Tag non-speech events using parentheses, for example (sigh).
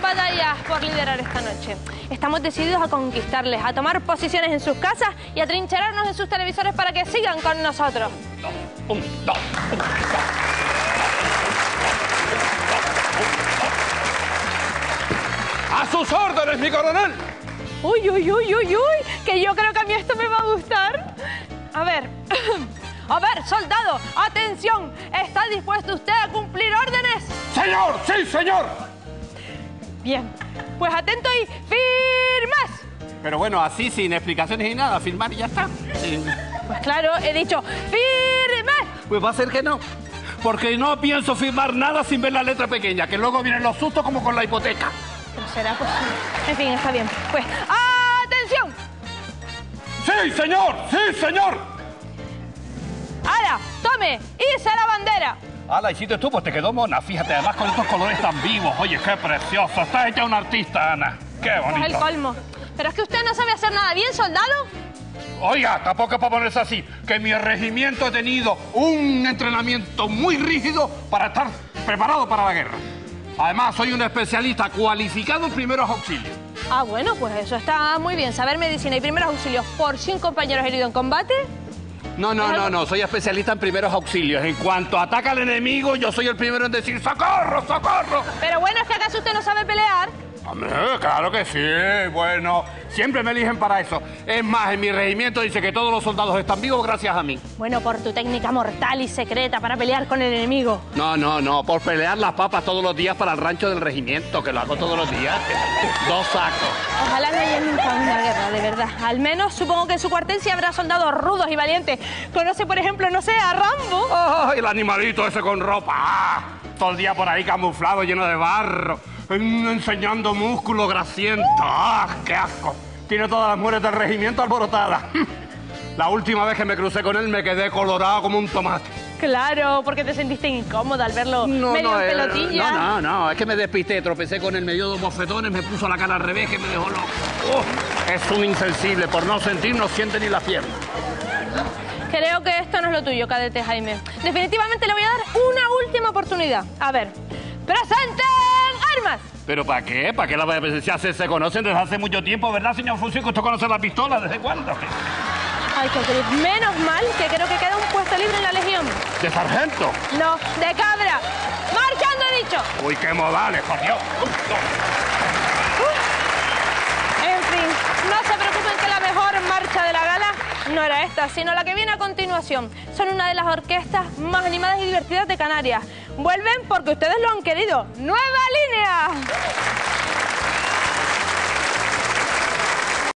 batallas por liderar esta noche. Estamos decididos a conquistarles, a tomar posiciones en sus casas y a trincherarnos en sus televisores para que sigan con nosotros. Un, dos, un, dos. ¡A sus órdenes, mi coronel! Uy, uy, uy, uy, uy, que yo creo que a mí esto me va a gustar. A ver, (clears throat) a ver, soldado, atención, ¿está dispuesto usted a cumplir? ¡Señor! ¡Sí, señor! Bien, pues atento y firmes. Pero bueno, así, sin explicaciones ni nada, firmar y ya está. Sí. Pues claro, he dicho firmes. Pues va a ser que no. Porque no pienso firmar nada sin ver la letra pequeña, que luego vienen los sustos como con la hipoteca. Pero será posible. En fin, está bien. Pues, atención. ¡Sí, señor! ¡Sí, señor! Ahora, tome, hice la bandera. Ah, la hiciste tú, pues te quedó mona. Fíjate, además con estos colores tan vivos. Oye, qué precioso. Estás hecha una artista, Ana. Qué Pues el bonito. colmo. Pero es que usted no sabe hacer nada bien, soldado. Oiga, tampoco es para ponerse así. Que mi regimiento ha tenido un entrenamiento muy rígido para estar preparado para la guerra. Además, soy un especialista cualificado en primeros auxilios. Ah, bueno, pues eso está muy bien. Saber medicina y primeros auxilios por sin compañeros heridos en combate. No, no, no, no, soy especialista en primeros auxilios. En cuanto ataca al enemigo, yo soy el primero en decir ¡Socorro, socorro! Pero bueno, es que acaso usted no sabe pelear. Hombre, claro que sí, bueno, siempre me eligen para eso. Es más, en mi regimiento dice que todos los soldados están vivos gracias a mí. Bueno, por tu técnica mortal y secreta para pelear con el enemigo. No, no, no, por pelear las papas todos los días para el rancho del regimiento, que lo hago todos los días. (laughs) Dos sacos. Ojalá no haya nunca una guerra, de verdad. Al menos supongo que en su cuartel sí habrá soldados rudos y valientes. Conoce, por ejemplo, no sé, a Rambo. ¡Ay, el animalito ese con ropa! ¡Ah! Todo el día por ahí camuflado, lleno de barro, enseñando músculo grasiento. ¡Ah, qué asco! Tiene todas las mujeres del regimiento alborotadas. (laughs) La última vez que me crucé con él me quedé colorado como un tomate. Claro, porque te sentiste incómoda al verlo medio en eh, pelotilla. no, no, no, es que me despisté, tropecé con él, me dio dos bofetones, me puso la cara al revés, que me dejó loco. ¡Oh! es un insensible, por no sentir no siente ni las piernas. Creo que esto no es lo tuyo, cadete Jaime. Definitivamente le voy a dar una última oportunidad. A ver, presenten armas. ¿Pero para qué? ¿Para qué la voy a? Se, se conocen desde hace mucho tiempo, ¿verdad, señor Función? ¿Usted conoce la pistola? ¿Desde cuándo? Ay, qué gris. Menos mal que creo que queda un puesto libre en la Legión. ¿De sargento? No, de cabra. ¡Marchando, he dicho! Uy, qué modales, por Dios. Sino la que viene a continuación. Son una de las orquestas más animadas y divertidas de Canarias. Vuelven porque ustedes lo han querido. ¡Nueva línea!